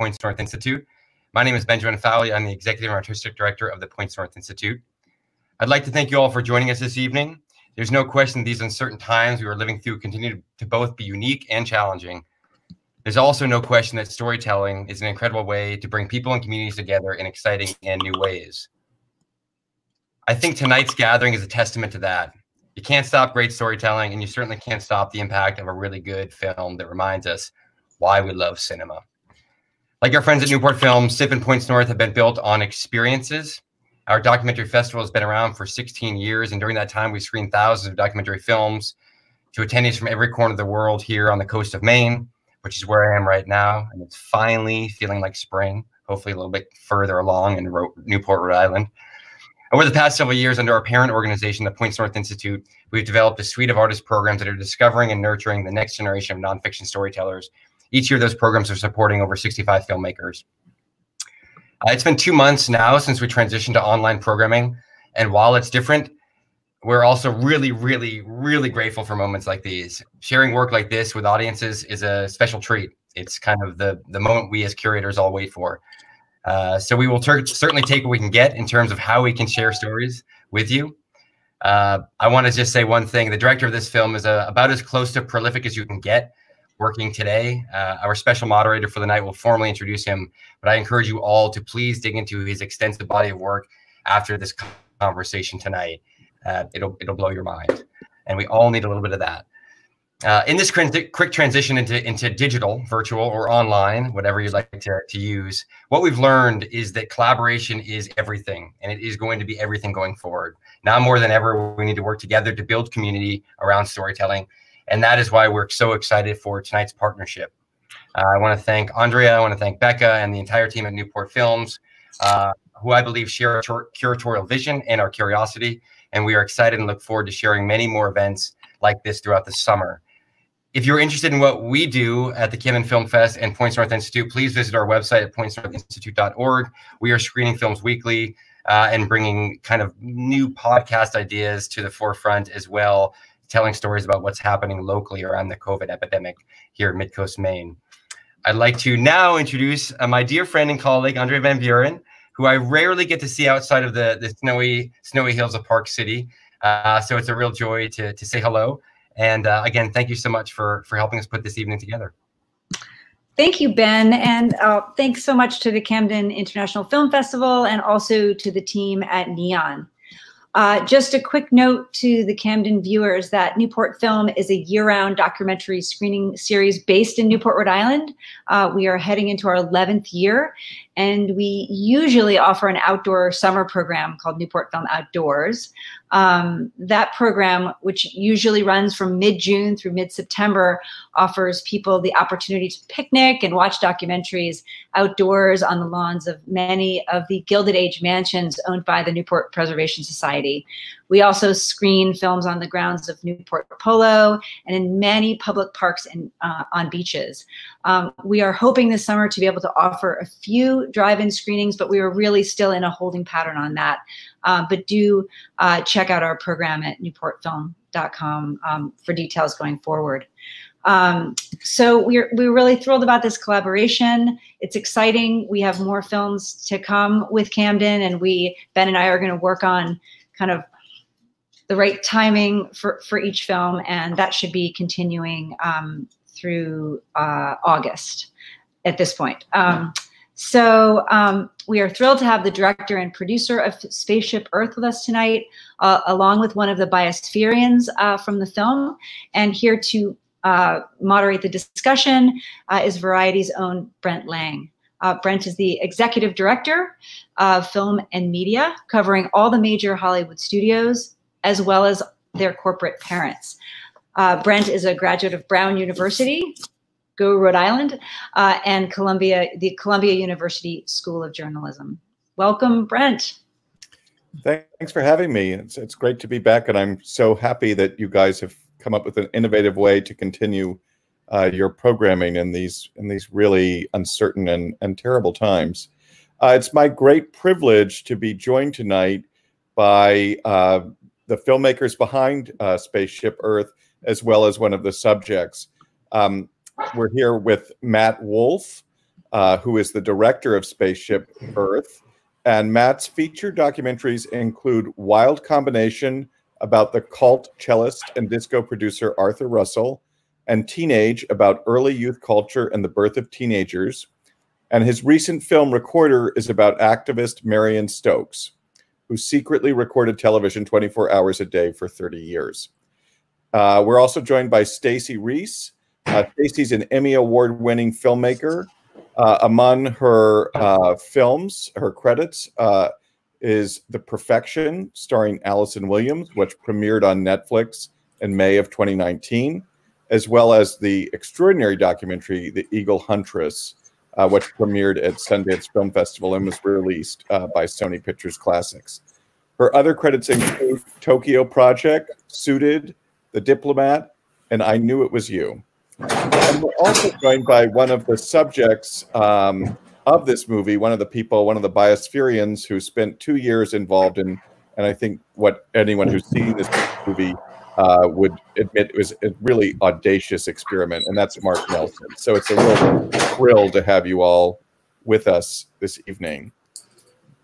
Points North Institute. My name is Benjamin Fowlie. I'm the Executive and Artistic Director of the Points North Institute. I'd like to thank you all for joining us this evening. There's no question these uncertain times we are living through continue to both be unique and challenging. There's also no question that storytelling is an incredible way to bring people and communities together in exciting and new ways. I think tonight's gathering is a testament to that. You can't stop great storytelling, and you certainly can't stop the impact of a really good film that reminds us why we love cinema. Like our friends at Newport Films, CIFF and Points North have been built on experiences. Our documentary festival has been around for 16 years, and during that time, we've screened thousands of documentary films to attendees from every corner of the world here on the coast of Maine which is where I am right now. And it's finally feeling like spring, hopefully a little bit further along in Newport, Rhode Island. Over the past several years, under our parent organization, the Points North Institute, we've developed a suite of artist programs that are discovering and nurturing the next generation of nonfiction storytellers. Each year, those programs are supporting over 65 filmmakers. Uh, it's been two months now since we transitioned to online programming. And while it's different, we're also really, really, really grateful for moments like these. Sharing work like this with audiences is a special treat. It's kind of the the moment we as curators all wait for. Uh, so we will certainly take what we can get in terms of how we can share stories with you. Uh, I want to just say one thing: the director of this film is uh, about as close to prolific as you can get working today. Uh, our special moderator for the night will formally introduce him, but I encourage you all to please dig into his extensive body of work after this conversation tonight. Uh, it'll it'll blow your mind, and we all need a little bit of that. Uh, in this quick transition into into digital, virtual, or online, whatever you'd like to, to use, what we've learned is that collaboration is everything, and it is going to be everything going forward. Now more than ever, we need to work together to build community around storytelling, and that is why we're so excited for tonight's partnership. Uh, I want to thank Andrea, I want to thank Becca, and the entire team at Newport Films, uh, who I believe share our curatorial vision and our curiosity and we are excited and look forward to sharing many more events like this throughout the summer. If you're interested in what we do at the Camden Film Fest and Points North Institute, please visit our website at pointsnorthinstitute.org. We are screening films weekly uh, and bringing kind of new podcast ideas to the forefront as well, telling stories about what's happening locally around the COVID epidemic here in Midcoast, Maine. I'd like to now introduce uh, my dear friend and colleague, Andrea van Beuren, who I rarely get to see outside of the, the snowy snowy hills of Park City. Uh, so it's a real joy to, to say hello. And uh, again, thank you so much for, for helping us put this evening together. Thank you, Ben. And uh, thanks so much to the Camden International Film Festival and also to the team at Neon. Uh, just a quick note to the Camden viewers that Newport Film is a year-round documentary screening series based in Newport, Rhode Island. Uh, we are heading into our 11th year, and we usually offer an outdoor summer program called Newport Film Outdoors. Um, that program, which usually runs from mid-June through mid-September, offers people the opportunity to picnic and watch documentaries outdoors on the lawns of many of the Gilded Age mansions owned by the Newport Preservation Society. We also screen films on the grounds of Newport Polo and in many public parks and uh, on beaches. Um, we are hoping this summer to be able to offer a few drive-in screenings, but we are really still in a holding pattern on that. Uh, but do uh, check out our program at newportfilm.com um, for details going forward. Um, so we're we're really thrilled about this collaboration. It's exciting. We have more films to come with Camden, and we Ben and I are going to work on kind of the right timing for, for each film, and that should be continuing um, through uh, August at this point. Um, so um, we are thrilled to have the director and producer of Spaceship Earth with us tonight, uh, along with one of the Biospherians uh, from the film. And here to uh, moderate the discussion uh, is Variety's own Brent Lang. Uh, Brent is the executive director of film and media, covering all the major Hollywood studios, as well as their corporate parents. Uh, Brent is a graduate of Brown University, go Rhode Island, uh, and Columbia, the Columbia University School of Journalism. Welcome, Brent. Thanks for having me. It's, it's great to be back, and I'm so happy that you guys have come up with an innovative way to continue uh, your programming in these in these really uncertain and, and terrible times. Uh, it's my great privilege to be joined tonight by uh, the filmmakers behind uh, Spaceship Earth, as well as one of the subjects. Um, we're here with Matt Wolf, uh, who is the director of Spaceship Earth. And Matt's feature documentaries include Wild Combination about the cult cellist and disco producer Arthur Russell, and Teenage about early youth culture and the birth of teenagers. And his recent film Recorder is about activist Marion Stokes, who secretly recorded television 24 hours a day for 30 years. Uh, we're also joined by Stacey Reiss. Uh, Stacey's an Emmy Award-winning filmmaker. Uh, among her uh, films, her credits uh, is The Perfection, starring Allison Williams, which premiered on Netflix in May of 2019, as well as the extraordinary documentary, The Eagle Huntress, uh, which premiered at Sundance Film Festival and was released uh, by Sony Pictures Classics. Her other credits include Tokyo Project, Suited, The Diplomat, and I Knew It Was You. And we're also joined by one of the subjects um, of this movie, one of the people, one of the biospherians who spent two years involved in, and I think what anyone who's seen this movie uh, would admit it was a really audacious experiment, and that's Mark Nelson. So it's a real thrill to have you all with us this evening.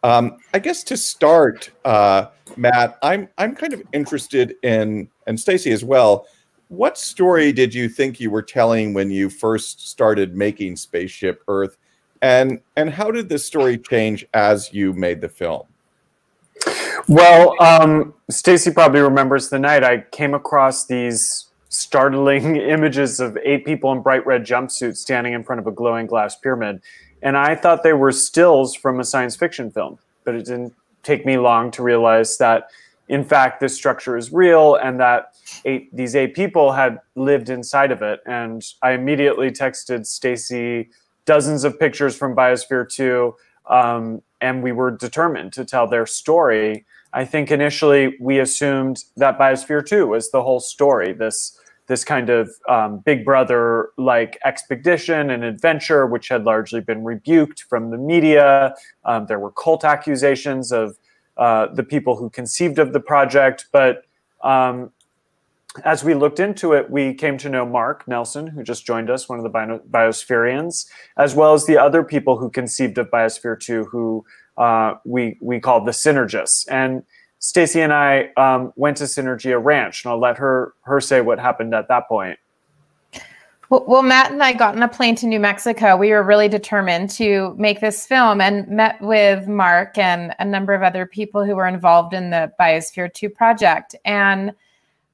Um, I guess to start, uh, Matt, I'm I'm kind of interested in, and Stacey as well what story did you think you were telling when you first started making Spaceship Earth, and and how did this story change as you made the film? Well, um, Stacey probably remembers the night I came across these startling images of eight people in bright red jumpsuits standing in front of a glowing glass pyramid, and I thought they were stills from a science fiction film. But it didn't take me long to realize that, in fact, this structure is real and that eight these eight people had lived inside of it and i immediately texted stacey dozens of pictures from biosphere 2 um, and we were determined to tell their story i think initially we assumed that biosphere 2 was the whole story this this kind of um, big brother like expedition and adventure which had largely been rebuked from the media. Um, there were cult accusations of uh, the people who conceived of the project but um, as we looked into it, we came to know Mark Nelson, who just joined us, one of the bio- Biospherians, as well as the other people who conceived of Biosphere 2, who uh, we, we called the Synergists. And Stacey and I um, went to Synergia Ranch, and I'll let her, her say what happened at that point. Well, Matt and I got on a plane to New Mexico. We were really determined to make this film and met with Mark and a number of other people who were involved in the Biosphere 2 project. And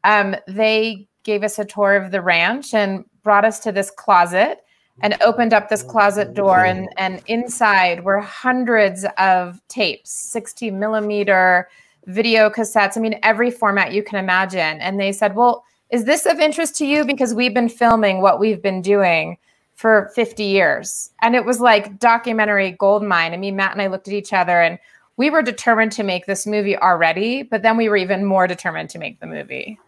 um, they gave us a tour of the ranch and brought us to this closet and opened up this closet door and and inside were hundreds of tapes 60 millimeter video cassettes i mean every format you can imagine. And they said well is this of interest to you? Because we've been filming what we've been doing for 50 years. And it was like documentary gold mine. I mean matt and i looked at each other and we were determined to make this movie already but then we were even more determined to make the movie.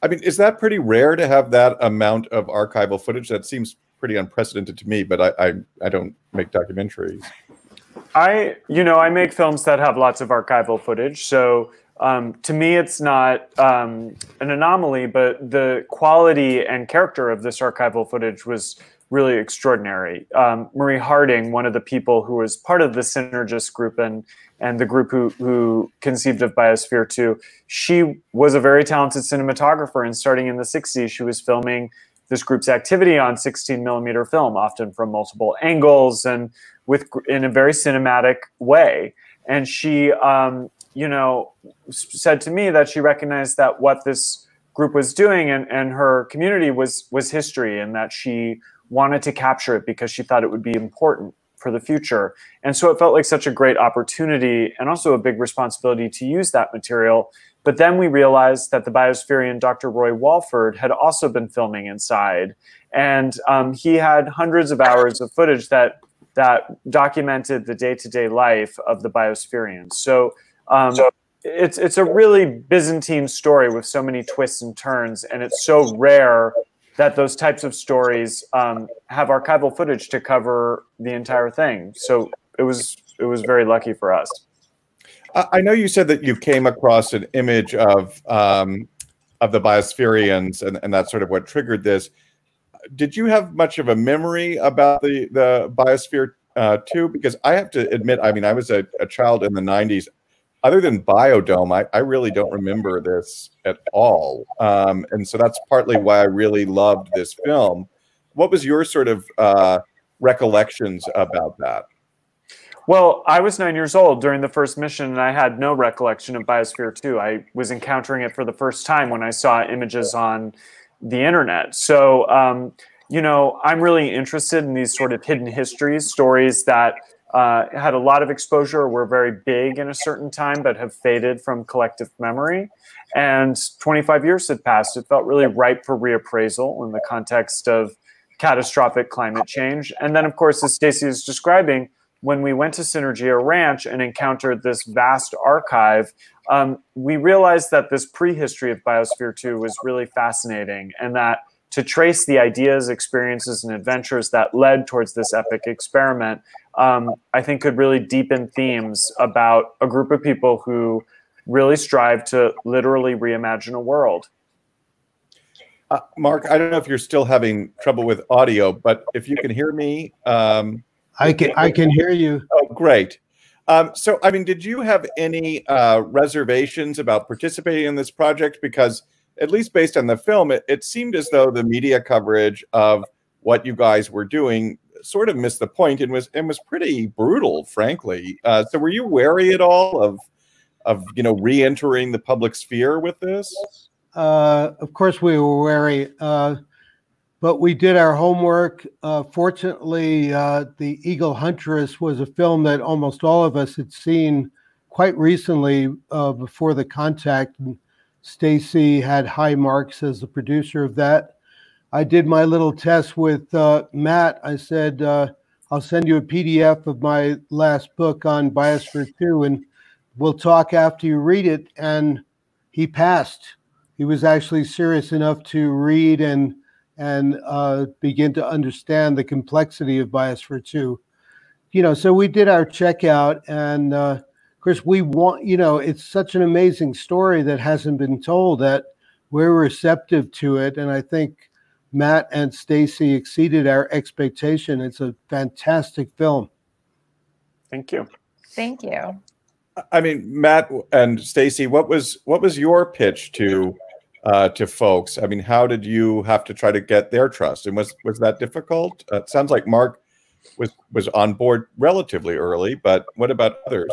I mean, is that pretty rare to have that amount of archival footage? That seems pretty unprecedented to me, but I, I, I don't make documentaries. I, you know, I make films that have lots of archival footage. So um, to me, it's not um, an anomaly, but the quality and character of this archival footage was really extraordinary. Um, Marie Harding, one of the people who was part of the Synergist group and and the group who who conceived of Biosphere 2, she was a very talented cinematographer. And starting in the 60s, she was filming this group's activity on 16 millimeter film, often from multiple angles and with in a very cinematic way. And she, um, you know, said to me that she recognized that what this group was doing and, and her community was was history, and that she wanted to capture it because she thought it would be important for the future. And so it felt like such a great opportunity and also a big responsibility to use that material. But then we realized that the biospherian Dr. Roy Walford had also been filming inside. And um, he had hundreds of hours of footage that that documented the day-to-day life of the biospherians. So, um, so it's it's a really Byzantine story with so many twists and turns, and it's so rare that those types of stories um, have archival footage to cover the entire thing. So it was it was very lucky for us. I know you said that you came across an image of um, of the biospherians, and, and that's sort of what triggered this. did you have much of a memory about the the Biosphere uh, Two? Because I have to admit, I mean, I was a, a child in the '90s. Other than Biodome, I, I really don't remember this at all, um, and so that's partly why I really loved this film. What was your sort of uh, recollections about that? Well, I was nine years old during the first mission, and I had no recollection of Biosphere 2. I was encountering it for the first time when I saw images on the internet. So, um, you know, I'm really interested in these sort of hidden histories, stories that uh, had a lot of exposure, were very big in a certain time, but have faded from collective memory. And 25 years had passed. It felt really ripe for reappraisal in the context of catastrophic climate change. And then, of course, as Stacey is describing, when we went to Synergia Ranch and encountered this vast archive, um, we realized that this prehistory of Biosphere 2 was really fascinating and that to trace the ideas, experiences, and adventures that led towards this epic experiment, um, I think could really deepen themes about a group of people who really strive to literally reimagine a world. Uh, Mark, I don't know if you're still having trouble with audio, but if you can hear me, um, I can I can hear you. Oh, great. Um, so, I mean, did you have any uh, reservations about participating in this project? Because, at least based on the film, it, it, seemed as though the media coverage of what you guys were doing sort of missed the point and was and was pretty brutal, frankly. Uh, so, were you wary at all of of you know re-entering the public sphere with this? Uh, of course, we were wary. But we did our homework. Uh, fortunately, uh, The Eagle Huntress was a film that almost all of us had seen quite recently uh, before the contact. Stacey had high marks as the producer of that. I did my little test with uh, Matt. I said, uh, I'll send you a PDF of my last book on Biosphere 2, and we'll talk after you read it. And he passed. He was actually serious enough to read and and uh, begin to understand the complexity of Biosphere 2. You know, so we did our checkout, and uh, of course, we want, you know, it's such an amazing story that hasn't been told that we're receptive to it. And I think Matt and Stacey exceeded our expectation. It's a fantastic film. Thank you. Thank you. I mean, Matt and Stacey, what was what was your pitch to uh, to folks? I mean, how did you have to try to get their trust, and was was that difficult? Uh, it sounds like Mark was was on board relatively early, but what about others?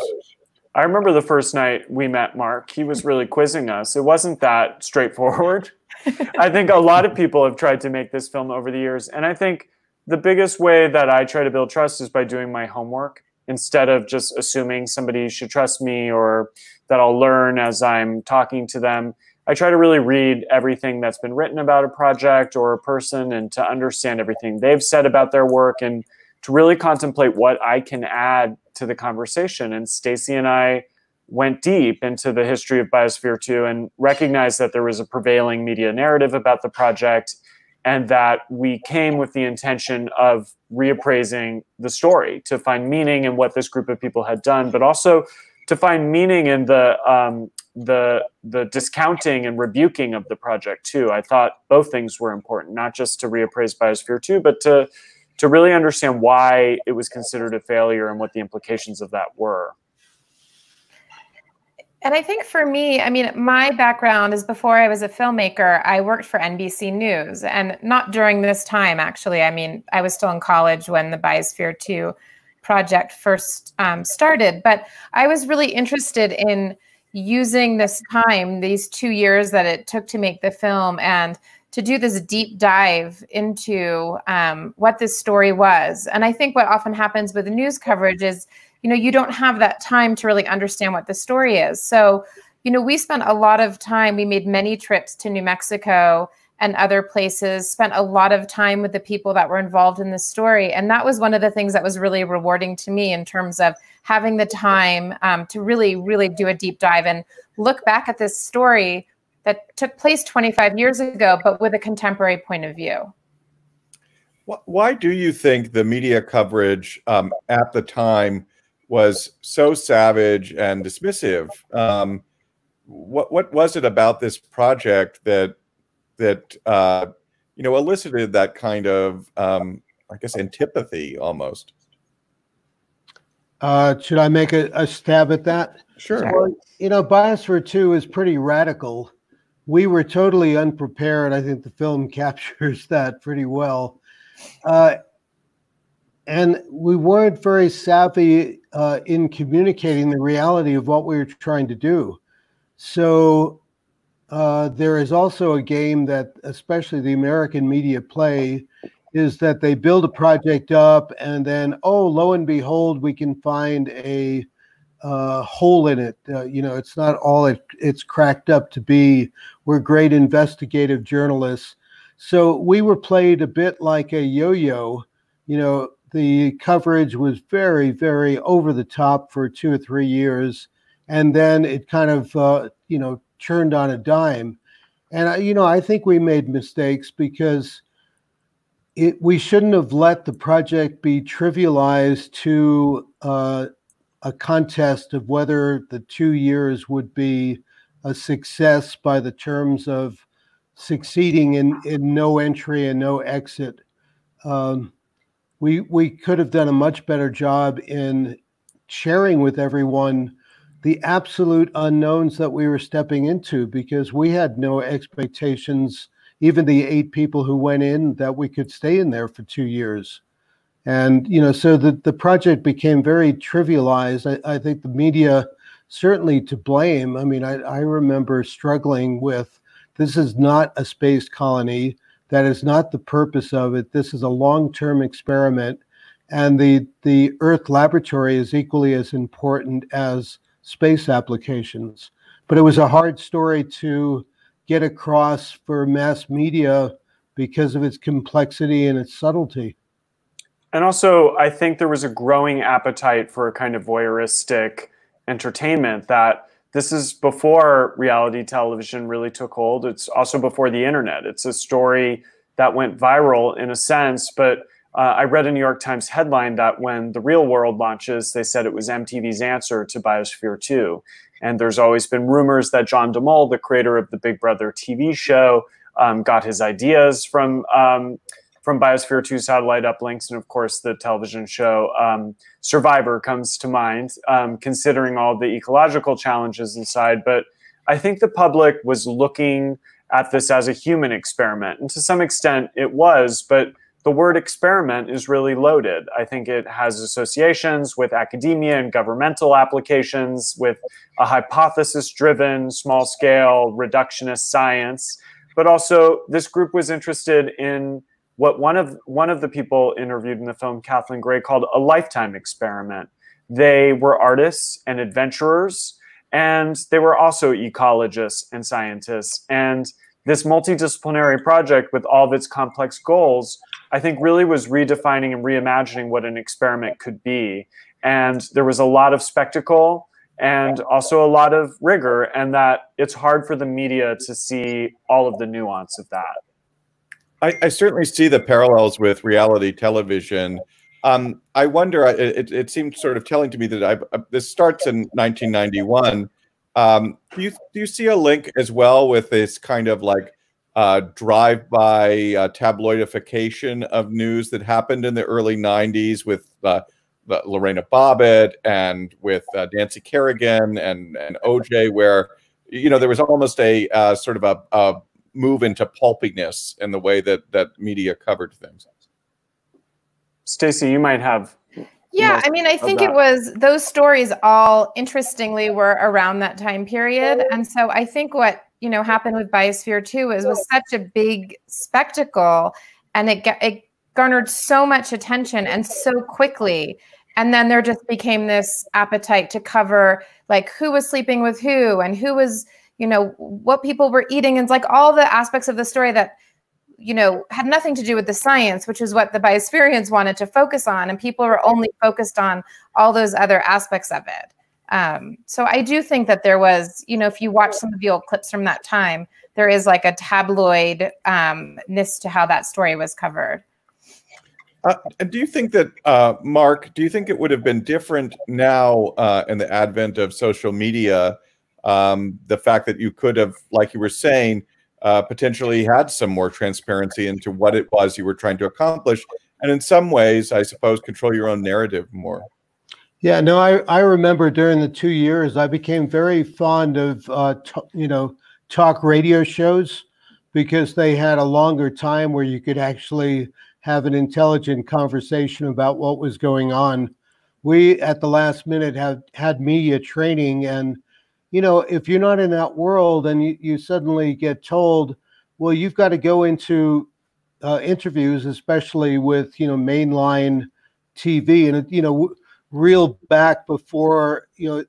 I remember the first night we met Mark. He was really quizzing us. It wasn't that straightforward. I think a lot of people have tried to make this film over the years, and I think the biggest way that I try to build trust is by doing my homework instead of just assuming somebody should trust me or that I'll learn as I'm talking to them. I try to really read everything that's been written about a project or a person and to understand everything they've said about their work and to really contemplate what I can add to the conversation. And Stacey and I went deep into the history of Biosphere 2 and recognized that there was a prevailing media narrative about the project and that we came with the intention of reappraising the story to find meaning in what this group of people had done, but also to find meaning in the um, the the discounting and rebuking of the project too. I thought both things were important, not just to reappraise Biosphere 2, but to to really understand why it was considered a failure and what the implications of that were. And I think for me, I mean, my background is before I was a filmmaker, I worked for NBC News and not during this time, actually. I mean, I was still in college when the Biosphere 2 project first um, started, but I was really interested in using this time, these two years that it took to make the film, and to do this deep dive into um, what this story was. And I think what often happens with news coverage is, you know, you don't have that time to really understand what the story is. So, you know, we spent a lot of time, we made many trips to New Mexico and other places, spent a lot of time with the people that were involved in the story. And that was one of the things that was really rewarding to me in terms of having the time um, to really, really do a deep dive and look back at this story that took place 25 years ago, but with a contemporary point of view. Why do you think the media coverage um, at the time was so savage and dismissive? Um, what what was it about this project that that uh, you know, elicited that kind of, um, I guess, antipathy almost. Uh, should I make a, a stab at that? Sure. Well, you know, Biosphere 2 is pretty radical. We were totally unprepared. I think the film captures that pretty well. Uh, and we weren't very savvy uh, in communicating the reality of what we were trying to do. So uh, there is also a game that, especially the American media play, is that they build a project up and then, oh, lo and behold, we can find a uh, hole in it. Uh, you know, it's not all it, it's cracked up to be. We're great investigative journalists. So we were played a bit like a yo yo. You know, the coverage was very, very over the top for two or three years. And then it kind of, uh, you know, turned on a dime. And, you know, I think we made mistakes because it, we shouldn't have let the project be trivialized to uh, a contest of whether the two years would be a success by the terms of succeeding in, in no entry and no exit. Um, we we could have done a much better job in sharing with everyone the absolute unknowns that we were stepping into because we had no expectations even the eight people who went in that we could stay in there for two years. And you know so the, the project became very trivialized. I, I think the media certainly to blame. I mean I, I remember struggling with this is not a space colony. That is not the purpose of it. This is a long-term experiment, and the the Earth laboratory is equally as important as space applications. But it was a hard story to get across for mass media because of its complexity and its subtlety. And also, I think there was a growing appetite for a kind of voyeuristic entertainment that this is before reality television really took hold. It's also before the internet. It's a story that went viral in a sense, but uh, I read a New York Times headline that when the real world launches, they said it was MTV's answer to Biosphere 2. And there's always been rumors that John de Mol, the creator of the Big Brother TV show, um, got his ideas from um, from Biosphere 2 satellite uplinks. And of course, the television show um, Survivor comes to mind, um, considering all the ecological challenges inside. But I think the public was looking at this as a human experiment. And to some extent, it was. But the word experiment is really loaded. I think it has associations with academia and governmental applications, with a hypothesis driven, small scale, reductionist science. But also, this group was interested in what one of one of the people interviewed in the film, Kathelin Gray, called a lifetime experiment. They were artists and adventurers, and they were also ecologists and scientists. And this multidisciplinary project, with all of its complex goals, I think really was redefining and reimagining what an experiment could be. And there was a lot of spectacle and also a lot of rigor, and that it's hard for the media to see all of the nuance of that. I, I certainly see the parallels with reality television. Um, I wonder. It, it seemed sort of telling to me that I, uh, this starts in 1991. Um, do you do you see a link as well with this kind of like uh, drive-by uh, tabloidification of news that happened in the early 90s with uh, Lorena Bobbitt and with uh, Nancy Kerrigan and and OJ, where you know there was almost a uh, sort of a, a move into pulpiness in the way that that media covered things. Stacey, you might have. Yeah, I mean, I think it was those stories all interestingly were around that time period, and so I think what you know happened with Biosphere Two is was such a big spectacle, and it it garnered so much attention and so quickly. And then there just became this appetite to cover like who was sleeping with who and who was you know what people were eating and like all the aspects of the story that you know had nothing to do with the science which is what the biospherians wanted to focus on and people were only focused on all those other aspects of it. Um, so i do think that there was you know if you watch some of the old clips from that time there is like a tabloid um, ness to how that story was covered. Uh, do you think that, uh, Mark, do you think it would have been different now uh, in the advent of social media um, the fact that you could have, like you were saying, uh, potentially had some more transparency into what it was you were trying to accomplish, and in some ways, I suppose, control your own narrative more. Yeah, no, I, I remember during the two years, I became very fond of, uh, you know, talk radio shows because they had a longer time where you could actually have an intelligent conversation about what was going on. We at the last minute had had media training, and you know, if you're not in that world and you, you suddenly get told, well, you've got to go into uh, interviews, especially with you know mainline TV, and you know reel back before you know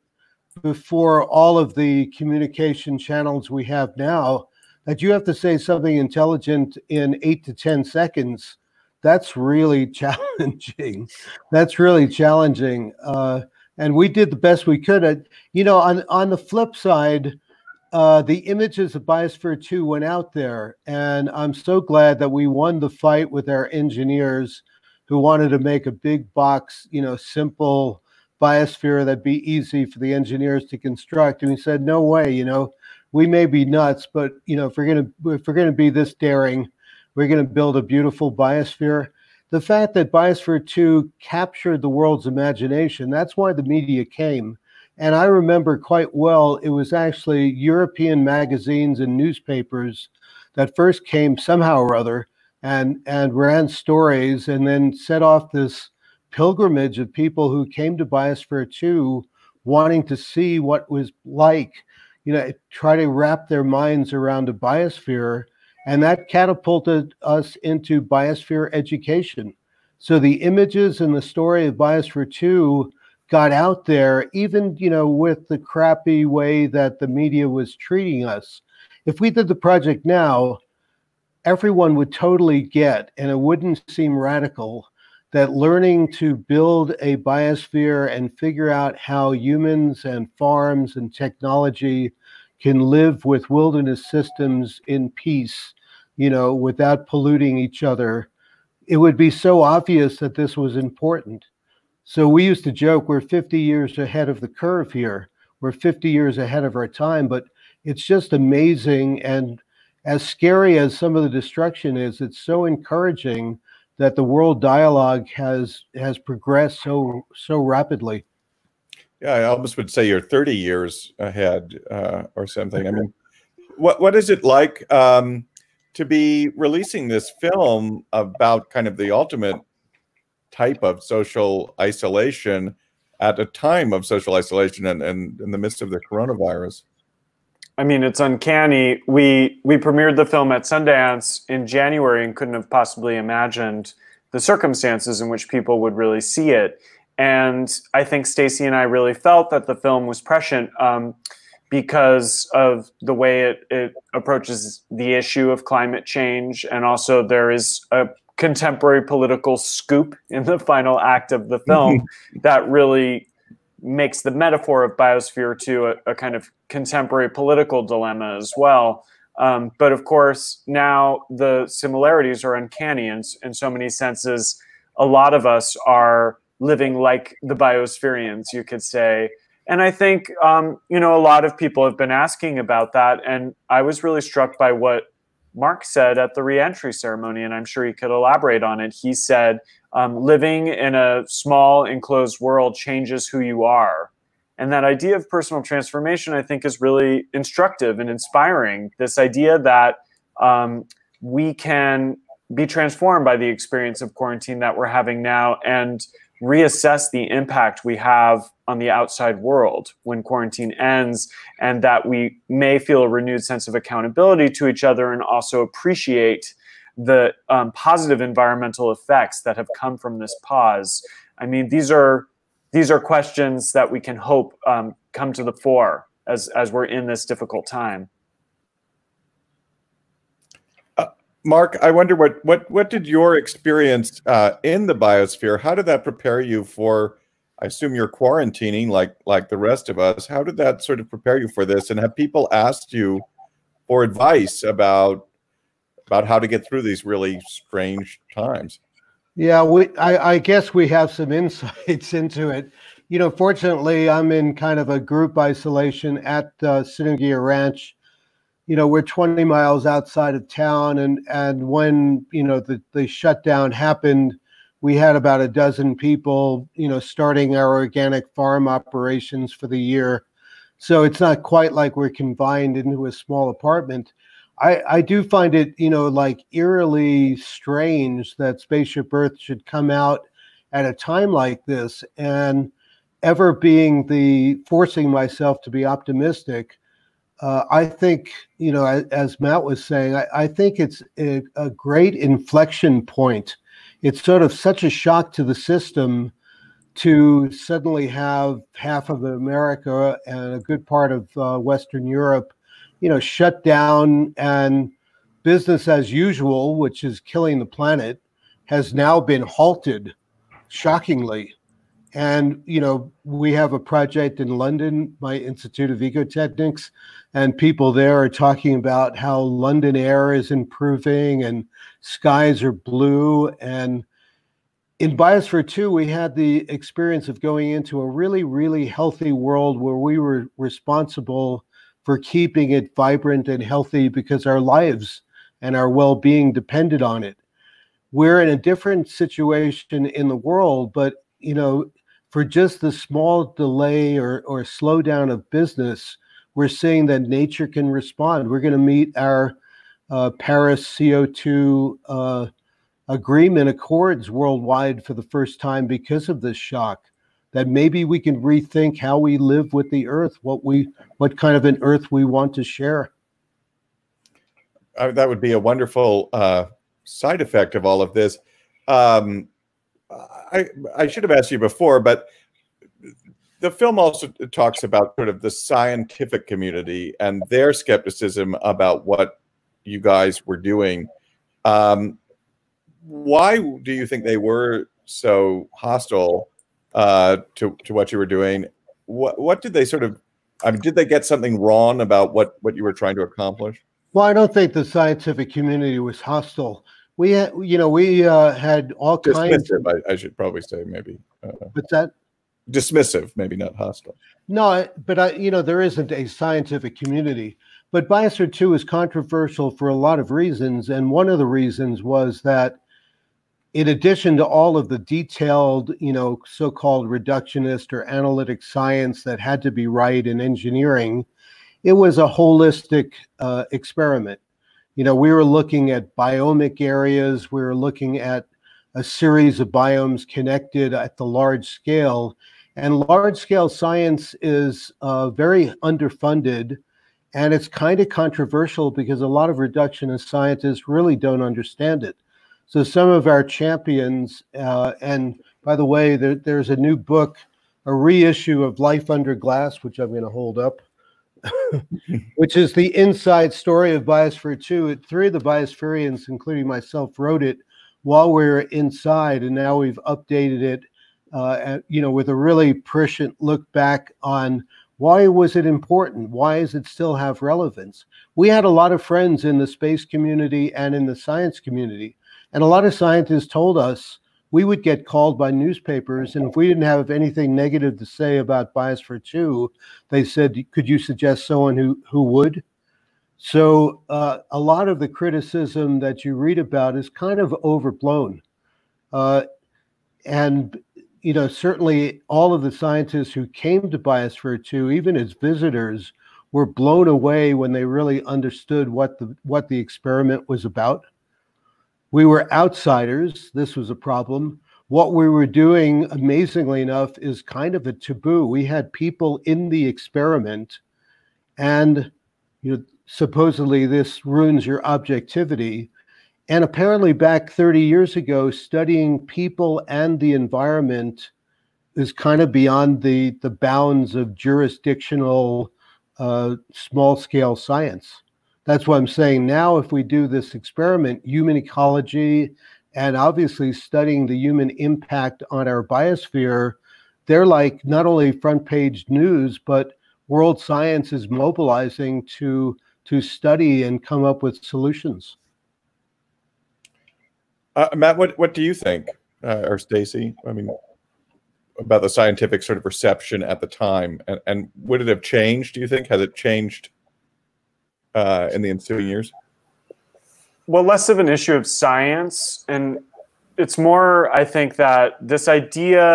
before all of the communication channels we have now that you have to say something intelligent in eight to ten seconds that's really challenging. That's really challenging. Uh, and we did the best we could you know on on the flip side uh, the images of biosphere 2 went out there and i'm so glad that we won the fight with our engineers who wanted to make a big box, you know, simple biosphere that'd be easy for the engineers to construct. And we said, no way, you know, we may be nuts, but you know, if we're gonna if we're gonna be this daring, we're gonna build a beautiful biosphere. The fact that Biosphere 2 captured the world's imagination, that's why the media came. And I remember quite well, it was actually European magazines and newspapers that first came somehow or other and and ran stories and then set off this pilgrimage of people who came to Biosphere 2 wanting to see what was like, you know, try to wrap their minds around a biosphere. And that catapulted us into biosphere education. So the images and the story of Biosphere 2 got out there, even, you know, with the crappy way that the media was treating us. If we did the project now, everyone would totally get, and it wouldn't seem radical, that learning to build a biosphere and figure out how humans and farms and technology can live with wilderness systems in peace, you know, without polluting each other, it would be so obvious that this was important. So we used to joke we're 50 years ahead of the curve here. We're 50 years ahead of our time, but it's just amazing and as scary as some of the destruction is, it's so encouraging that the world dialogue has has progressed so so rapidly. Yeah, I almost would say you're 30 years ahead uh, or something. I mean, what what is it like um, to be releasing this film about kind of the ultimate type of social isolation at a time of social isolation and, and in the midst of the coronavirus? I mean, it's uncanny. We we premiered the film at Sundance in January and couldn't have possibly imagined the circumstances in which people would really see it. And I think Stacey and I really felt that the film was prescient um, because of the way it, it approaches the issue of climate change, and also there is a contemporary political scoop in the final act of the film that really makes the metaphor of biosphere 2 a, a kind of contemporary political dilemma as well. Um, but of course, now the similarities are uncanny in, in so many senses. A lot of us are living like the biospherians, you could say. And I think, um, you know, a lot of people have been asking about that. And I was really struck by what Mark said at the reentry ceremony, and I'm sure he could elaborate on it. He said, um, living in a small enclosed world changes who you are. And that idea of personal transformation, I think, is really instructive and inspiring. This idea that um, we can be transformed by the experience of quarantine that we're having now and reassess the impact we have on the outside world when quarantine ends, and that we may feel a renewed sense of accountability to each other and also appreciate the um, positive environmental effects that have come from this pause. I mean, these are these are questions that we can hope um, come to the fore as as we're in this difficult time. Mark, I wonder what what what did your experience uh, in the biosphere? How did that prepare you for? I assume you're quarantining like like the rest of us. How did that sort of prepare you for this? And have people asked you for advice about about how to get through these really strange times? Yeah, we I, I guess we have some insights into it. You know, fortunately, I'm in kind of a group isolation at uh, Ranch you know, we're 20 miles outside of town, and and when you know the the shutdown happened, we had about a dozen people, you know, starting our organic farm operations for the year. So it's not quite like we're confined into a small apartment. I, I do find it, you know, like eerily strange that Spaceship Earth should come out at a time like this. And ever being the forcing myself to be optimistic, uh, I think, you know, as, Matt was saying, I, I think it's a, a, great inflection point. It's sort of such a shock to the system to suddenly have half of America and a good part of uh, Western Europe, you know, shut down and business as usual, which is killing the planet, has now been halted shockingly. And, you know, we have a project in London, my Institute of Ecotechnics, and people there are talking about how London air is improving and skies are blue. And in Biosphere 2, we had the experience of going into a really, really healthy world where we were responsible for keeping it vibrant and healthy because our lives and our well being depended on it. We're in a different situation in the world, but you know, for just the small delay or, or slowdown of business, we're seeing that nature can respond. We're going to meet our uh, Paris CO2 uh, agreement accords worldwide for the first time because of this shock. That maybe we can rethink how we live with the earth, what we, what kind of an earth we want to share. Uh, that would be a wonderful uh, side effect of all of this. Um, I, I should have asked you before, but the film also talks about sort of the scientific community and their skepticism about what you guys were doing. Um, why do you think they were so hostile uh, to to what you were doing? What what did they sort of? I mean, did they get something wrong about what what you were trying to accomplish? Well, I don't think the scientific community was hostile we had, you know, we uh, had all kinds. Dismissive, I, I, should probably say maybe. Uh, What's that? Dismissive, maybe not hostile. No, but I, you know, there isn't a scientific community. But Biosphere 2 is controversial for a lot of reasons. And one of the reasons was that in addition to all of the detailed, you know, so-called reductionist or analytic science that had to be right in engineering, it was a holistic uh, experiment you know, we were looking at biomic areas, we were looking at a series of biomes connected at the large scale. And large scale science is uh, very underfunded. And it's kind of controversial because a lot of reductionist scientists really don't understand it. So some of our champions, uh, and by the way, there, there's a new book, a reissue of Life Under Glass, which I'm going to hold up. Which is the inside story of Biosphere 2. Three of the Biospherians, including myself, wrote it while we were inside, and now we've updated it, uh, at, you know, with a really prescient look back on why was it important? Why does it still have relevance? We had a lot of friends in the space community and in the science community, and a lot of scientists told us we would get called by newspapers, and if we didn't have anything negative to say about Biosphere 2, they said, "Could you suggest someone who who would?" So uh, a lot of the criticism that you read about is kind of overblown, uh, and you know certainly all of the scientists who came to Biosphere 2, even as visitors, were blown away when they really understood what the what the experiment was about. We were outsiders. This was a problem. What we were doing, amazingly enough, is kind of a taboo. We had people in the experiment, and you know, supposedly this ruins your objectivity. And apparently, back 30 years ago, studying people and the environment is kind of beyond the, the bounds of jurisdictional uh, small scale science that's what I'm saying. Now, if we do this experiment, human ecology, and obviously studying the human impact on our biosphere, they're like not only front page news, but world science is mobilizing to to study and come up with solutions. Uh, Matt, what what do you think, uh, or Stacey? I mean, about the scientific sort of reception at the time, and, and would it have changed? Do you think has it changed uh, in the ensuing years? Well, less of an issue of science and it's more, I think, that this idea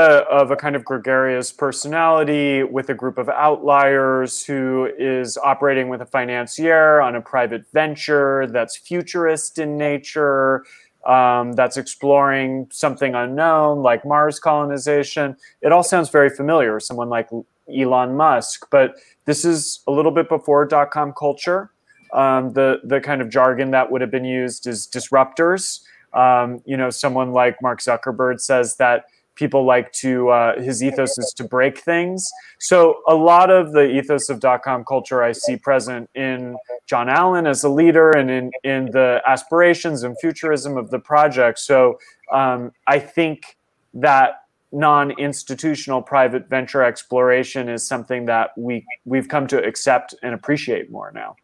of a kind of gregarious personality with a group of outliers who is operating with a financier on a private venture that's futurist in nature, um, that's exploring something unknown like Mars colonization. It all sounds very familiar. Someone like Elon Musk, but this is a little bit before dot com culture. Um, the the kind of jargon that would have been used is disruptors. Um, you know, someone like Mark Zuckerberg says that people like to uh, his ethos is to break things. So a lot of the ethos of dot com culture I see present in John Allen as a leader and in in the aspirations and futurism of the project. So um, I think that non-institutional private venture exploration is something that we we've come to accept and appreciate more now.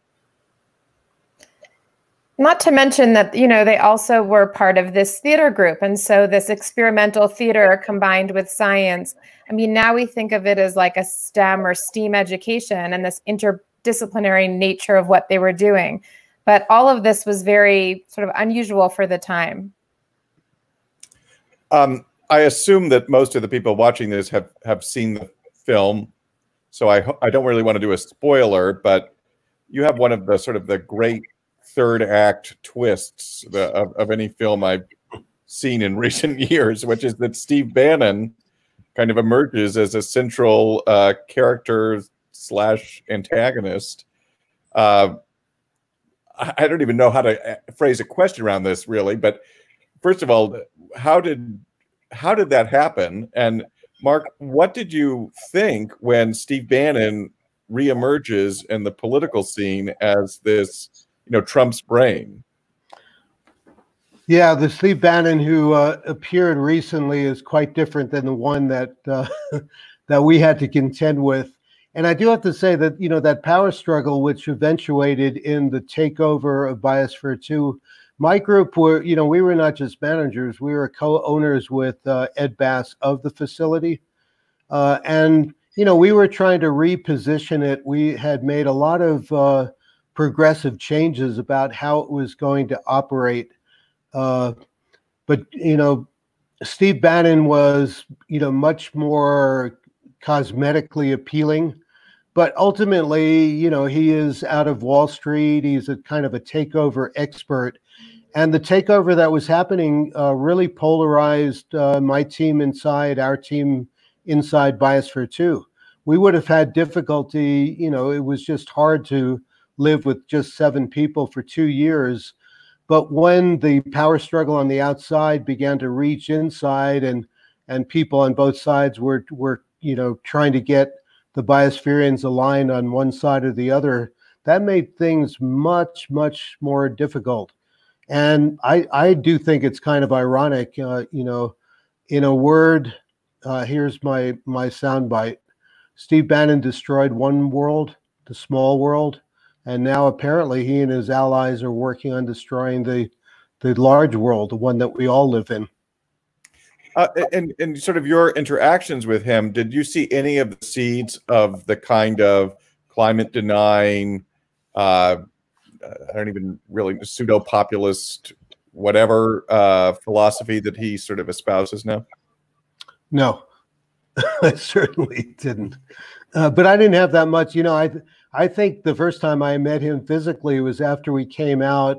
Not to mention that, you know, they also were part of this theater group. And so this experimental theater combined with science, I mean, now we think of it as like a STEM or STEAM education and this interdisciplinary nature of what they were doing. But all of this was very sort of unusual for the time. Um, I assume that most of the people watching this have, have seen the film. So I, I don't really want to do a spoiler, but you have one of the sort of the great third act twists of, of any film I've seen in recent years, which is that Steve Bannon kind of emerges as a central uh, character slash antagonist. Uh, I don't even know how to uh, phrase a question around this really, but first of all, how did how did that happen? And Mark, what did you think when Steve Bannon reemerges in the political scene as this you know Trump's brain. Yeah, the Steve Bannon who uh, appeared recently is quite different than the one that uh, that we had to contend with. And I do have to say that you know that power struggle, which eventuated in the takeover of Biosphere Two, my group were you know we were not just managers, we were co-owners with uh, Ed Bass of the facility, uh, and you know we were trying to reposition it. We had made a lot of uh, progressive changes about how it was going to operate. Uh, but you know, Steve Bannon was you know much more cosmetically appealing, but ultimately, you know, he is out of Wall Street. He's a kind of a takeover expert. And the takeover that was happening uh, really polarized uh, my team inside, our team inside Biosphere 2. We would have had difficulty, you know, it was just hard to live with just seven people for two years. But when the power struggle on the outside began to reach inside and and people on both sides were were you know trying to get the biospherians aligned on one side or the other, that made things much much more difficult. And I I do think it's kind of ironic, uh, you know, in a word. Uh, here's my my soundbite. Steve Bannon destroyed one world, the small world, and now apparently he and his allies are working on destroying the the large world, the one that we all live in. Uh, and and sort of your interactions with him, did you see any of the seeds of the kind of climate denying, uh, I don't even really pseudo populist, whatever uh, philosophy that he sort of espouses now? No, I certainly didn't. Uh, but I didn't have that much. You know, I I think the first time I met him physically was after we came out.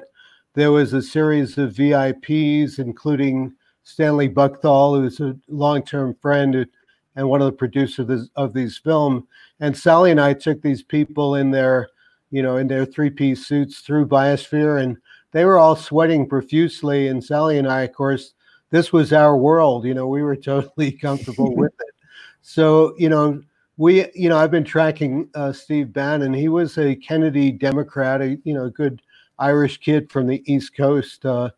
There was a series of VIPs, including Stanley Buchthal, who's a long-term friend and one of the producers of, this, of these films. And Sally and I took these people in their, you know, in their three-piece suits through Biosphere, and they were all sweating profusely. And Sally and I, of course, this was our world. You know, we were totally comfortable with it. So, you know, we, you know, I've been tracking uh, Steve Bannon. He was a Kennedy Democrat, a, you know, a good Irish kid from the East Coast. Uh,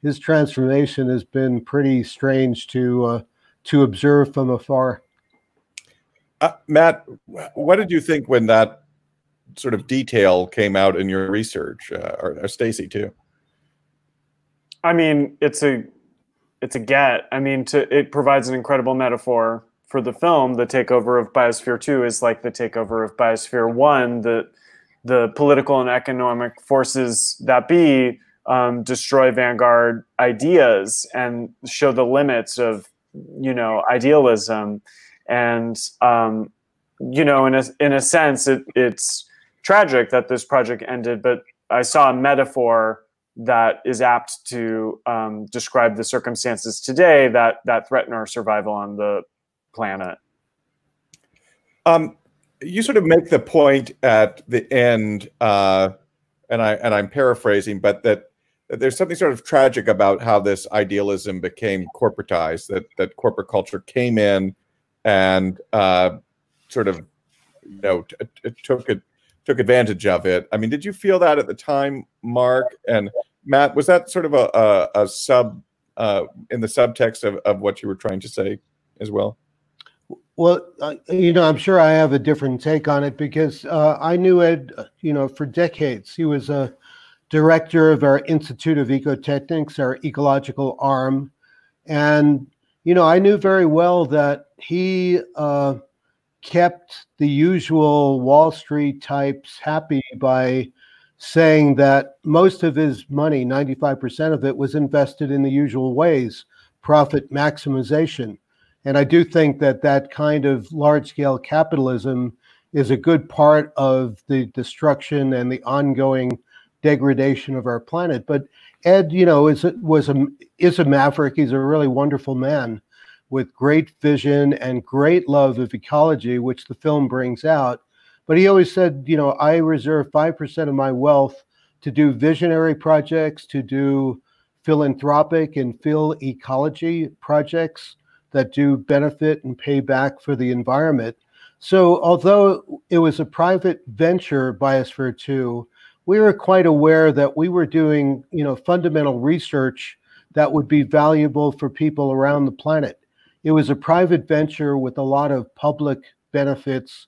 his transformation has been pretty strange to uh, to observe from afar. Uh, Matt, what did you think when that sort of detail came out in your research, uh, or, or Stacey too? I mean, it's a it's a get. I mean, to, it provides an incredible metaphor for the film, the takeover of Biosphere 2 is like the takeover of Biosphere 1. The the political and economic forces that be um, destroy vanguard ideas and show the limits of you know idealism and um, you know in a in a sense it, it's tragic that this project ended but i saw a metaphor that is apt to um, describe the circumstances today that that threaten our survival on the planet. Um, you sort of make the point at the end uh, and i and i'm paraphrasing but that there's something sort of tragic about how this idealism became corporatized that that corporate culture came in and uh, sort of you know took it took advantage of it. I mean did you feel that at the time mark? And matt was that sort of a, a, a sub uh, in the subtext of, of what you were trying to say as well well, uh, you know, I'm sure I have a different take on it because uh, I knew Ed, you know, for decades. He was a director of our Institute of Ecotechnics, our ecological arm. And, you know, I knew very well that he uh, kept the usual Wall Street types happy by saying that most of his money, 95% of it, was invested in the usual ways profit maximization. And I do think that that kind of large scale capitalism is a good part of the destruction and the ongoing degradation of our planet. But Ed, you know, is was a is a maverick. He's a really wonderful man with great vision and great love of ecology, which the film brings out. But he always said, you know, I reserve five percent of my wealth to do visionary projects, to do philanthropic and phil ecology projects that do benefit and pay back for the environment. So, although it was a private venture, Biosphere 2, we were quite aware that we were doing, you know, fundamental research that would be valuable for people around the planet. It was a private venture with a lot of public benefits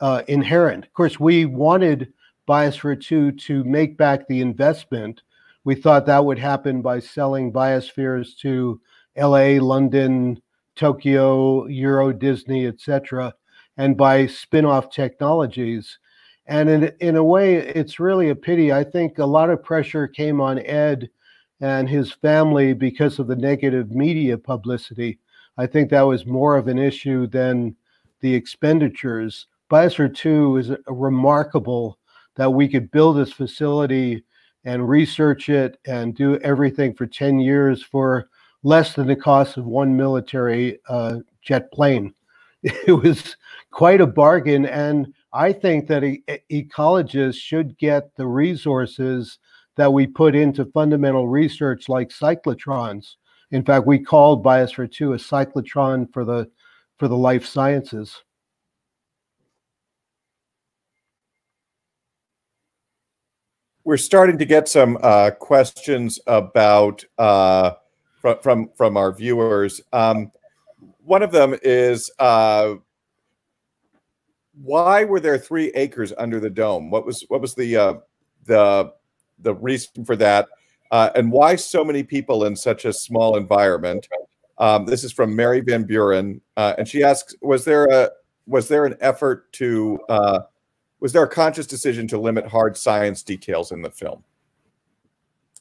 uh, inherent. Of course, we wanted Biosphere 2 to make back the investment. We thought that would happen by selling biospheres to LA, London, Tokyo, Euro Disney, etc., and by spin-off technologies. And in, in a way, it's really a pity. I think a lot of pressure came on Ed and his family because of the negative media publicity. I think that was more of an issue than the expenditures. Biosphere 2 is remarkable that we could build this facility and research it and do everything for 10 years for less than the cost of one military uh, jet plane. It was quite a bargain. And I think that e- ecologists should get the resources that we put into fundamental research like cyclotrons. In fact, we called Biosphere 2 a cyclotron for the for the life sciences. We're starting to get some uh, questions about uh, from from from our viewers. Um, one of them is uh, why were there three acres under the dome? What was what was the uh, the the reason for that, uh, and why so many people in such a small environment? Um, this is from Mary Van Buren, uh, and she asks: Was there a was there an effort to uh, was there a conscious decision to limit hard science details in the film?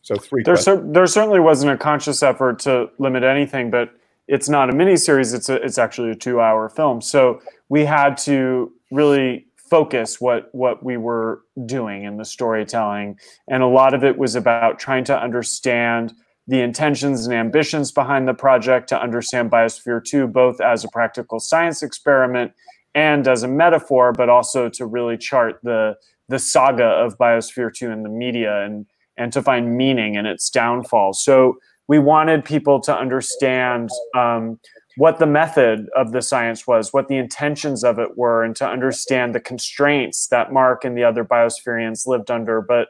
So three. There, cer- there certainly wasn't a conscious effort to limit anything, but it's not a miniseries. It's a, it's actually a two-hour film. So we had to really focus what what we were doing in the storytelling and a lot of it was about trying to understand the intentions and ambitions behind the project to understand biosphere 2 both as a practical science experiment and as a metaphor but also to really chart the the saga of biosphere 2 in the media and and to find meaning in its downfall so we wanted people to understand um, what the method of the science was, what the intentions of it were, and to understand the constraints that Mark and the other biospherians lived under. But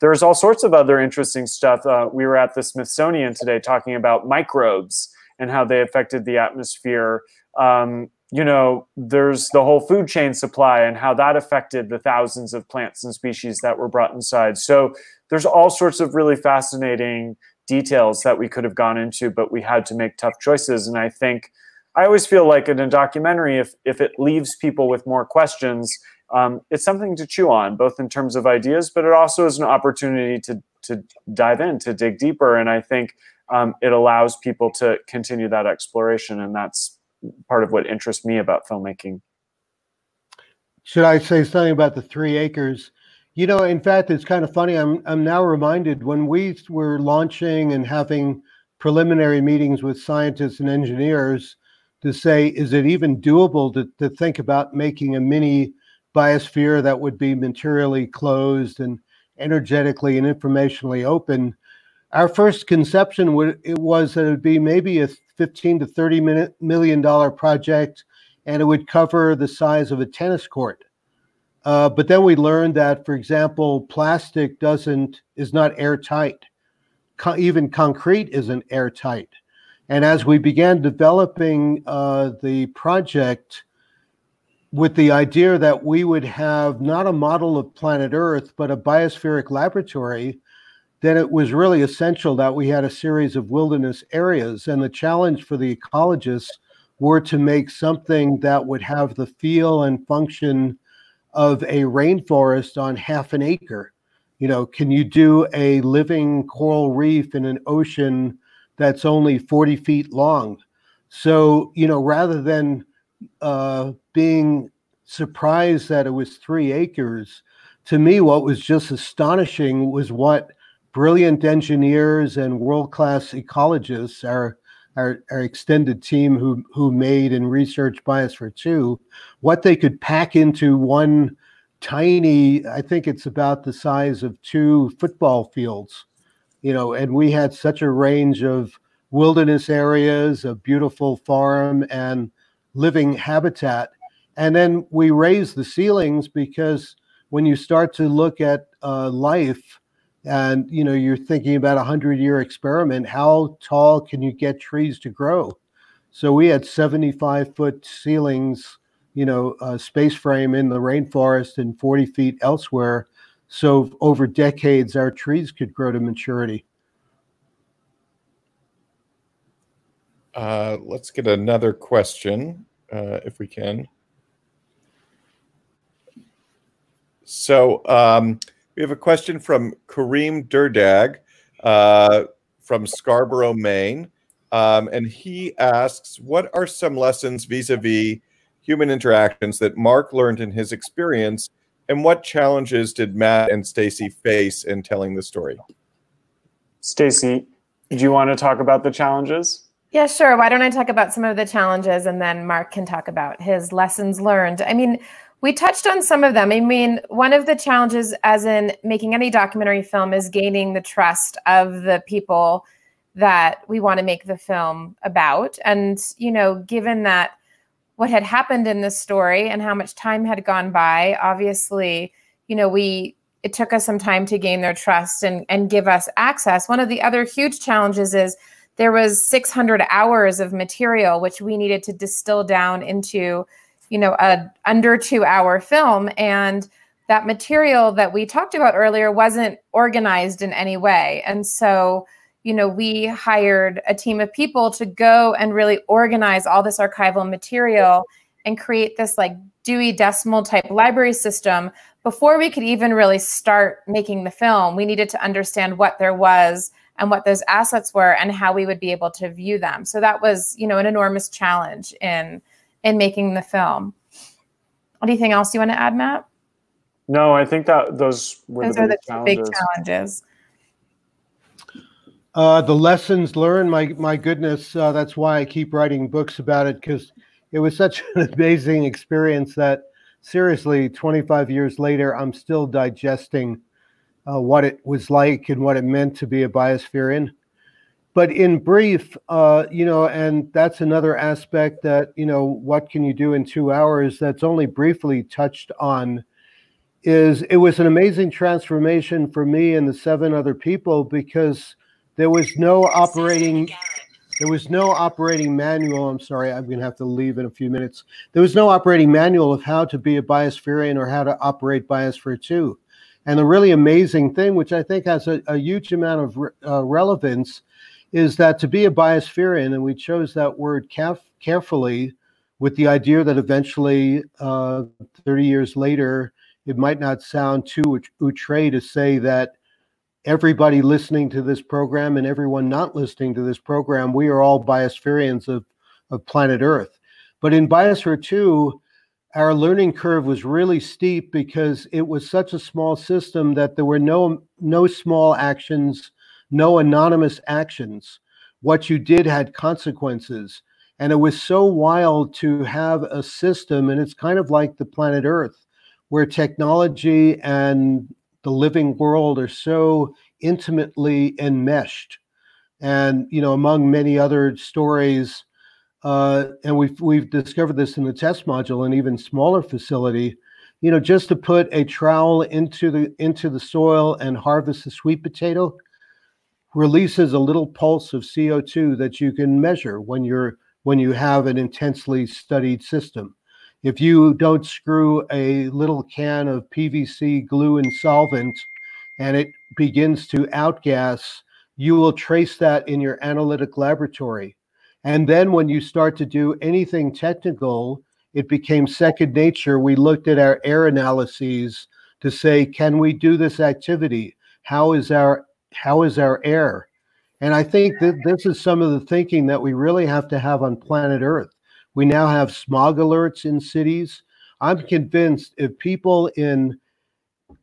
there's all sorts of other interesting stuff. Uh, we were at the Smithsonian today talking about microbes and how they affected the atmosphere. Um, you know, there's the whole food chain supply and how that affected the thousands of plants and species that were brought inside. So there's all sorts of really fascinating details that we could have gone into, but we had to make tough choices. And I think I always feel like in a documentary, if if it leaves people with more questions um, it's something to chew on, both in terms of ideas, but it also is an opportunity to to dive in, to dig deeper. And I think um, it allows people to continue that exploration, and that's part of what interests me about filmmaking. Should I say something about the three acres? You know, in fact, it's kind of funny. I'm I'm now reminded when we were launching and having preliminary meetings with scientists and engineers to say, is it even doable to, to think about making a mini biosphere that would be materially closed and energetically and informationally open? Our first conception would it was that it would be maybe a 15 to 30 minute, million dollar project and it would cover the size of a tennis court. Uh, but then we learned that, for example, plastic doesn't is not airtight. Co- even concrete isn't airtight. And as we began developing uh, the project with the idea that we would have not a model of planet Earth, but a biospheric laboratory, then it was really essential that we had a series of wilderness areas. And the challenge for the ecologists were to make something that would have the feel and function of a rainforest on half an acre. You know, can you do a living coral reef in an ocean that's only 40 feet long? So, you know, rather than uh, being surprised that it was three acres, to me, what was just astonishing was what brilliant engineers and world class ecologists, are our, our extended team who who made and researched Biosphere 2, what they could pack into one tiny, I think it's about the size of two football fields, you know, and we had such a range of wilderness areas, a beautiful farm and living habitat. And then we raised the ceilings because when you start to look at uh, life, and you know you're thinking about a hundred year experiment how tall can you get trees to grow? So we had 75 foot ceilings you know uh, space frame in the rainforest and 40 feet elsewhere. So over decades our trees could grow to maturity. Uh, let's get another question uh, if we can. So um, we have a question from Kareem Durdag uh, from Scarborough, Maine. Um, and he asks, what are some lessons vis-a-vis human interactions that Mark learned in his experience? And what challenges did Matt and Stacey face in telling the story? Stacey, do you want to talk about the challenges? Yeah, sure. Why don't I talk about some of the challenges and then Mark can talk about his lessons learned. I mean, we touched on some of them. I mean, one of the challenges, as in making any documentary film, is gaining the trust of the people that we want to make the film about. And, you know, given that what had happened in this story and how much time had gone by, obviously, you know, we it took us some time to gain their trust and, and give us access. One of the other huge challenges is there was 600 hours of material which we needed to distill down into you know a under two hour film. And that material that we talked about earlier wasn't organized in any way. And so you know we hired a team of people to go and really organize all this archival material and create this like dewey decimal type library system before we could even really start making the film. We needed to understand what there was and what those assets were and how we would be able to view them. So that was you know an enormous challenge in in making the film. Anything else you want to add, Matt? No, I think that those were those the are the challenges. big challenges. Uh, the lessons learned, my my goodness, uh, that's why I keep writing books about it because it was such an amazing experience that seriously, 25 years later, I'm still digesting uh, what it was like and what it meant to be a biosphere biospherian but in brief, uh, you know, and that's another aspect that, you know, what can you do in two hours that's only briefly touched on is it was an amazing transformation for me and the seven other people because there was no operating there was no operating manual. I'm sorry i'm going to have to leave in a few minutes. There was no operating manual of how to be a biospherian or how to operate biosphere 2 and the really amazing thing which i think has a, a huge amount of re- uh, relevance is that to be a biospherian, and we chose that word carefully, with the idea that eventually, uh, 30 years later, it might not sound too outre to say that everybody listening to this program and everyone not listening to this program, we are all biospherians of, of planet Earth. But in Biosphere 2, our learning curve was really steep because it was such a small system that there were no no small actions, no anonymous actions. What you did had consequences. And it was so wild to have a system, and it's kind of like the planet Earth, where technology and the living world are so intimately enmeshed. And, you know, among many other stories, uh, and we've we've discovered this in the test module, an even smaller facility. You know, just to put a trowel into the into the soil and harvest a sweet potato releases a little pulse of CO2 that you can measure when you're when you have an intensely studied system. If you don't screw a little can of PVC glue and solvent and it begins to outgas, you will trace that in your analytic laboratory. And then when you start to do anything technical, it became second nature. We looked at our air analyses to say, can we do this activity? How is our how is our air? And I think that this is some of the thinking that we really have to have on planet Earth. We now have smog alerts in cities. I'm convinced if people in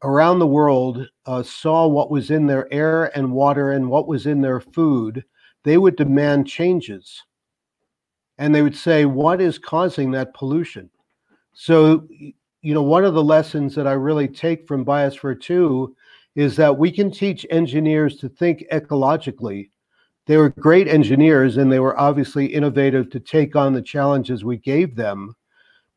around the world uh, saw what was in their air and water and what was in their food, they would demand changes. And they would say, what is causing that pollution? So, you know, one of the lessons that I really take from Biosphere 2 is that we can teach engineers to think ecologically. They were great engineers and they were obviously innovative to take on the challenges we gave them,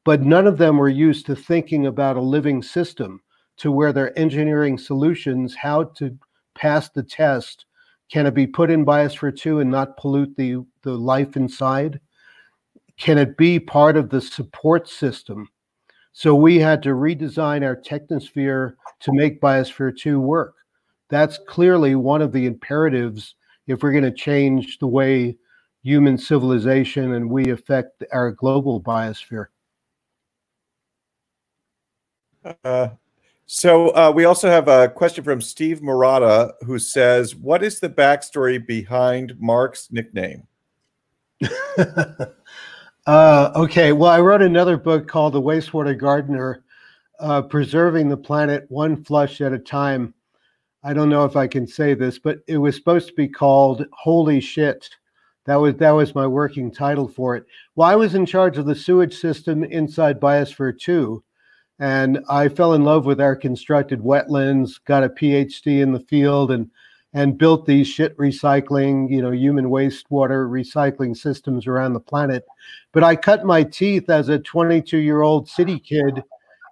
but none of them were used to thinking about a living system to where their engineering solutions, how to pass the test, can it be put in Biosphere 2 and not pollute the, the life inside? Can it be part of the support system so we had to redesign our technosphere to make Biosphere 2 work. That's clearly one of the imperatives if we're going to change the way human civilization and we affect our global biosphere. Uh, so uh, we also have a question from Steve Murata who says, "What is the backstory behind Mark's nickname?" Uh, okay, well, I wrote another book called The Wastewater Gardener, uh, Preserving the Planet One Flush at a Time. I don't know if I can say this, but it was supposed to be called Holy Shit. That was that was my working title for it. Well, I was in charge of the sewage system inside Biosphere 2, and I fell in love with our constructed wetlands, got a PhD in the field, and and built these shit recycling, you know, human wastewater recycling systems around the planet. But I cut my teeth as a 22 year old city kid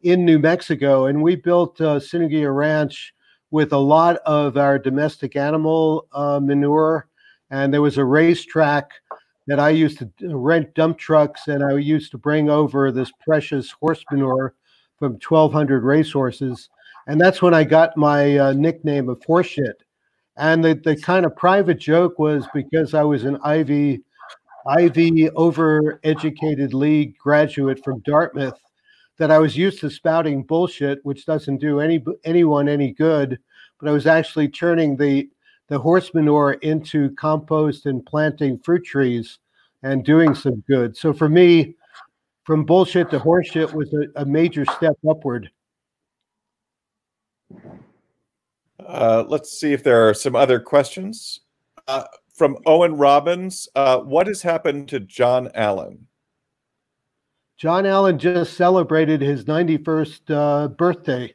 in New Mexico, and we built uh, Synergia Ranch with a lot of our domestic animal uh, manure. And there was a racetrack that I used to rent dump trucks, and I used to bring over this precious horse manure from 1,200 racehorses. And that's when I got my uh, nickname of horse shit and the, the kind of private joke was because I was an Ivy Ivy over-educated league graduate from Dartmouth that I was used to spouting bullshit, which doesn't do any anyone any good. But I was actually turning the the horse manure into compost and planting fruit trees and doing some good. So for me, from bullshit to horseshit was a, a major step upward. Uh, let's see if there are some other questions. Uh, from Owen Robbins, uh, what has happened to John Allen? John Allen just celebrated his 91st uh, birthday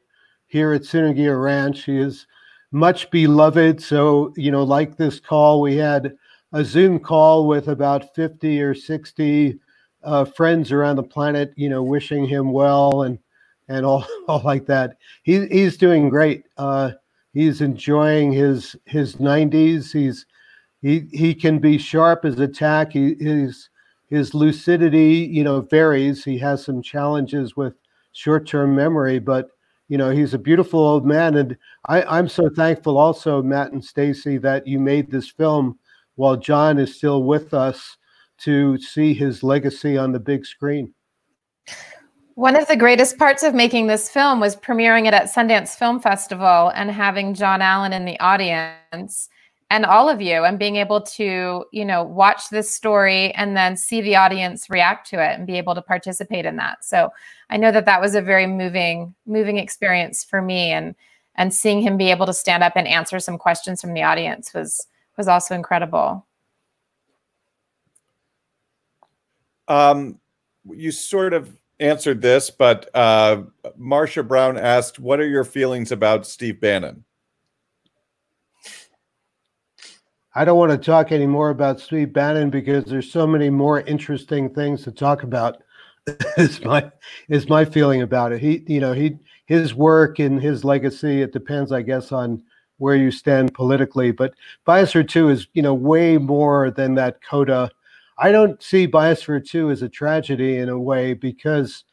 here at Synergia Ranch. He is much beloved. So, you know, like this call, we had a Zoom call with about 50 or 60 uh, friends around the planet, you know, wishing him well and and all, all like that. He, he's doing great. Uh, he's enjoying his his 90s. He's he he can be sharp as attack. tack. He, his his lucidity, you know, varies. He has some challenges with short-term memory, but you know, he's a beautiful old man. And I, I'm so thankful also, Matt and Stacey, that you made this film while John is still with us to see his legacy on the big screen. One of the greatest parts of making this film was premiering it at Sundance Film Festival and having John Allen in the audience and all of you and being able to, you know, watch this story and then see the audience react to it and be able to participate in that. So I know that that was a very moving moving experience for me and and seeing him be able to stand up and answer some questions from the audience was was also incredible. Um, you sort of answered this, but uh, Marcia Brown asked, "What are your feelings about Steve Bannon?" I don't want to talk anymore about Steve Bannon because there's so many more interesting things to talk about. is my is my feeling about it. He, you know, he his work and his legacy. It depends, I guess, on where you stand politically. But Biosphere Two is, you know, way more than that coda I don't see Biosphere 2 as a tragedy in a way because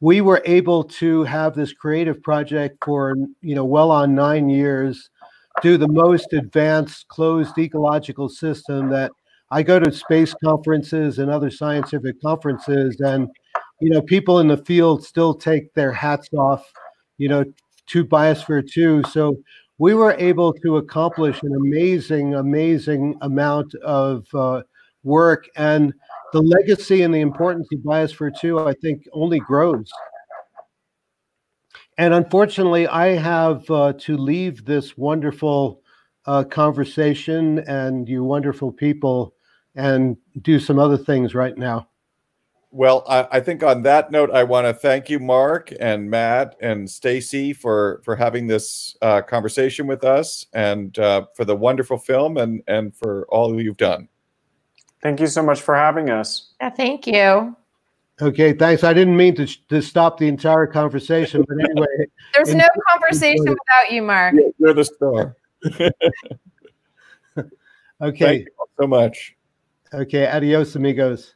we were able to have this creative project for you know well on nine years do the most advanced closed ecological system that i go to space conferences and other scientific conferences and you know people in the field still take their hats off you know to biosphere 2 so we were able to accomplish an amazing amazing amount of uh, work and the legacy and the importance of Biosphere 2, I think, only grows. And unfortunately, I have uh, to leave this wonderful uh, conversation and you wonderful people and do some other things right now. Well, I, I think on that note, I want to thank you, Mark and Matt and Stacey, for for having this uh, conversation with us and uh, for the wonderful film and and for all you've done. Thank you so much for having us. Yeah, thank you. Okay, thanks. I didn't mean to, to stop the entire conversation, but anyway. There's no conversation without you, Mark. You're the star. okay. so much. Okay, adios, amigos.